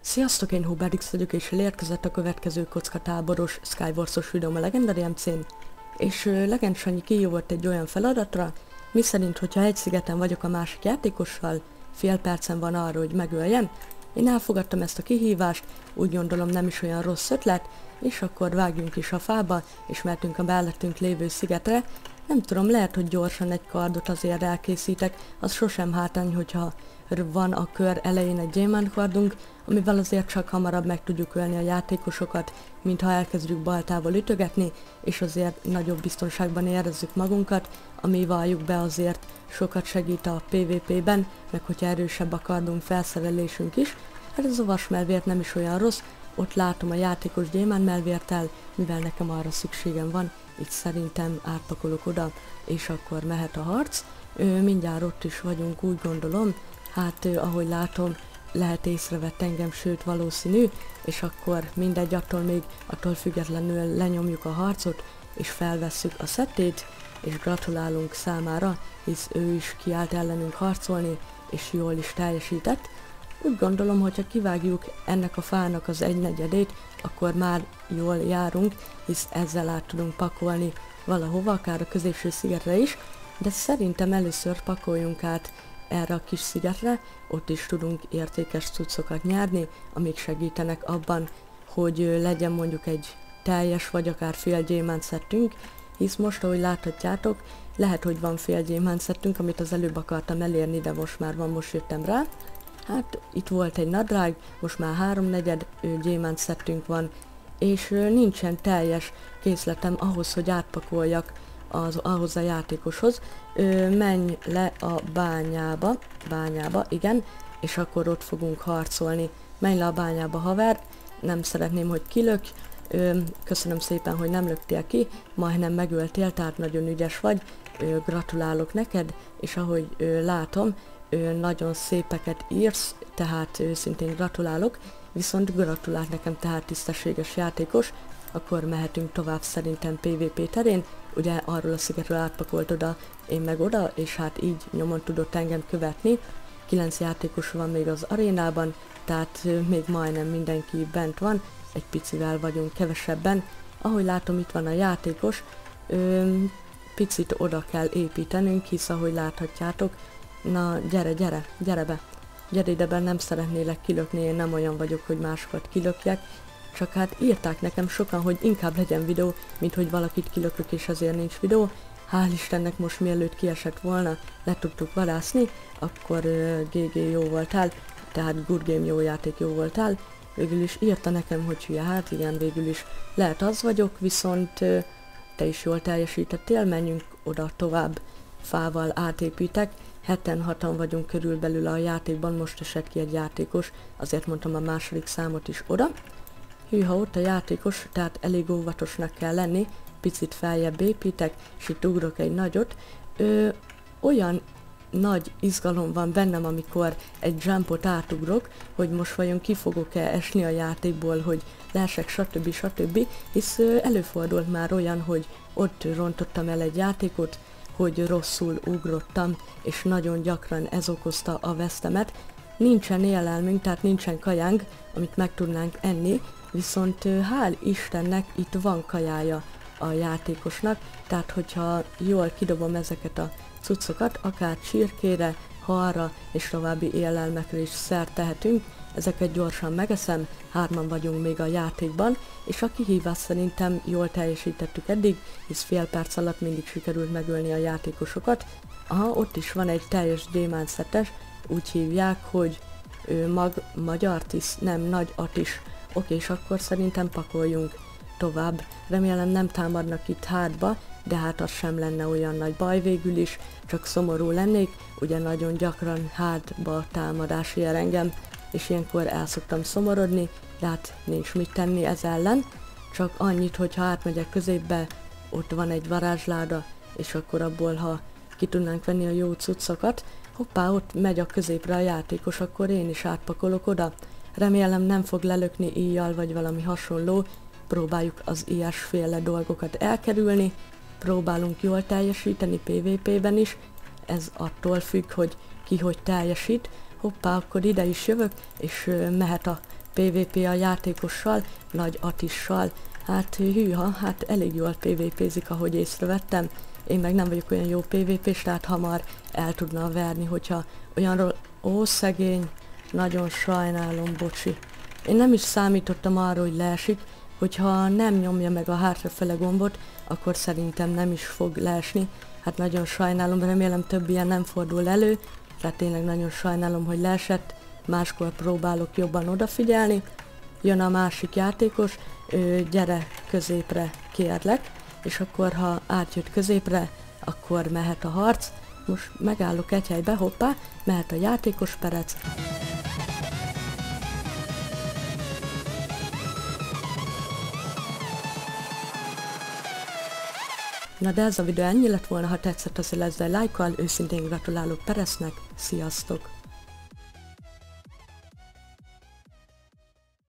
Sziasztok, én Hubert X vagyok, és elérkezett a következő kockatáboros Skywars-os videóm a Legendary MC-n, és Legend Sanyi kihívott egy olyan feladatra, miszerint, hogyha egy szigeten vagyok a másik játékossal, fél percen van arra, hogy megöljem, én elfogadtam ezt a kihívást, úgy gondolom nem is olyan rossz ötlet, és akkor vágjunk is a fába, és mehetünk a mellettünk lévő szigetre. Nem tudom, lehet, hogy gyorsan egy kardot azért elkészítek, az sosem hátány, hogyha van a kör elején egy gyémánt kardunk, amivel azért csak hamarabb meg tudjuk ölni a játékosokat, mint ha elkezdjük baltával ütögetni, és azért nagyobb biztonságban érezzük magunkat, ami valljuk be azért sokat segít a PvP-ben, meg hogyha erősebb a kardunk felszerelésünk is. Hát ez a vasmelvért nem is olyan rossz, ott látom a játékos gyémán melvértel, mivel nekem arra szükségem van, így szerintem átpakolok oda, és akkor mehet a harc. Ö, mindjárt ott is vagyunk, úgy gondolom, hát ö, ahogy látom, lehet észrevett engem, sőt valószínű, és akkor mindegy, attól még, attól függetlenül lenyomjuk a harcot, és felvesszük a szettét, és gratulálunk számára, hisz ő is kiállt ellenünk harcolni, és jól is teljesített. Úgy gondolom, hogyha kivágjuk ennek a fának az egynegyedét, akkor már jól járunk, hisz ezzel át tudunk pakolni valahova, akár a középső szigetre is, de szerintem először pakoljunk át erre a kis szigetre, ott is tudunk értékes cuccokat nyerni, amik segítenek abban, hogy legyen mondjuk egy teljes vagy akár fél gyémánt hisz most, ahogy láthatjátok, lehet, hogy van fél gyémánt amit az előbb akartam elérni, de most már van, most jöttem rá. Hát itt volt egy nadrág, most már háromnegyed gyémánt szettünk van, és nincsen teljes készletem ahhoz, hogy átpakoljak az, ahhoz a játékoshoz. Ö, menj le a bányába, bányába, igen, és akkor ott fogunk harcolni. Menj le a bányába, haver, nem szeretném, hogy kilök, Ö, köszönöm szépen, hogy nem löktél ki, majdnem megöltél, tehát nagyon ügyes vagy, ö, gratulálok neked, és ahogy ö, látom, nagyon szépeket írsz, tehát őszintén gratulálok, viszont gratulált nekem tehát tisztességes játékos, akkor mehetünk tovább szerintem PvP terén, ugye arról a szigetről átpakolt oda, én meg oda, és hát így nyomon tudott engem követni, 9 játékos van még az arénában, tehát még majdnem mindenki bent van, egy picivel vagyunk kevesebben. Ahogy látom, itt van a játékos, ö, picit oda kell építenünk, hisz ahogy láthatjátok, na gyere, gyere, gyere be, gyere ide be, nem szeretnélek kilökni, én nem olyan vagyok, hogy másokat kilökjek, csak hát írták nekem sokan, hogy inkább legyen videó, mint hogy valakit kilökök és azért nincs videó. Hál' Istennek most mielőtt kiesett volna, le tudtuk vadászni, akkor uh, GG jó voltál, tehát Good Game jó játék jó voltál, végül is írta nekem, hogy hülye, hát igen, végül is lehet az vagyok, viszont ö, te is jól teljesítettél, menjünk oda tovább, fával átépítek, heten hatan vagyunk körülbelül a játékban, most esett ki egy játékos, azért mondtam a második számot is oda. Hűha ott a játékos, tehát elég óvatosnak kell lenni, picit feljebb építek, és itt ugrok egy nagyot. Ö, olyan nagy izgalom van bennem, amikor egy jumpot átugrok, hogy most vajon ki fogok-e esni a játékból, hogy leesek, stb. stb. Ö, előfordult már olyan, hogy ott rontottam el egy játékot, hogy rosszul ugrottam, és nagyon gyakran ez okozta a vesztemet. Nincsen élelmünk, tehát nincsen kajánk, amit meg tudnánk enni, viszont hál' Istennek itt van kajája a játékosnak, tehát hogyha jól kidobom ezeket a cuccokat, akár csirkére, halra és további élelmekre is szert tehetünk, ezeket gyorsan megeszem, hárman vagyunk még a játékban, és a kihívás szerintem jól teljesítettük eddig, hisz fél perc alatt mindig sikerült megölni a játékosokat. Aha, ott is van egy teljes gyémánt úgy hívják, hogy ő mag, magyar tisz, nem, nagy atis. Oké, és akkor szerintem pakoljunk tovább. Remélem nem támadnak itt hátba, de hát az sem lenne olyan nagy baj végül is, csak szomorú lennék, ugye nagyon gyakran hátba támadás ér engem, és ilyenkor el szoktam szomorodni, de hát nincs mit tenni ez ellen, csak annyit, hogy ha átmegyek középbe, ott van egy varázsláda, és akkor abból, ha ki tudnánk venni a jó cuccokat, hoppá, ott megy a középre a játékos, akkor én is átpakolok oda. Remélem nem fog lelökni íjjal vagy valami hasonló, próbáljuk az ilyesféle dolgokat elkerülni, próbálunk jól teljesíteni PvP-ben is, ez attól függ, hogy ki hogy teljesít. Hoppá, akkor ide is jövök, és mehet a PvP a játékossal, nagy Atissal. Hát hűha, hát elég jól PvP-zik, ahogy észrevettem. Én meg nem vagyok olyan jó PvP-s, tehát hamar el tudna verni, hogyha olyanról... Ó, szegény, nagyon sajnálom, bocsi. Én nem is számítottam arra, hogy leesik, hogyha nem nyomja meg a hátrafele gombot, akkor szerintem nem is fog leesni. Hát nagyon sajnálom, remélem több ilyen nem fordul elő, tehát tényleg nagyon sajnálom, hogy leesett, máskor próbálok jobban odafigyelni. Jön a másik játékos, ő, gyere középre kérlek, és akkor ha átjött középre, akkor mehet a harc. Most megállok egy helybe, hoppá, mehet a játékos perec. Na de ez a videó ennyi lett volna, ha tetszett, azért ezzel lájkkal, őszintén gratulálok Peresznek, sziasztok!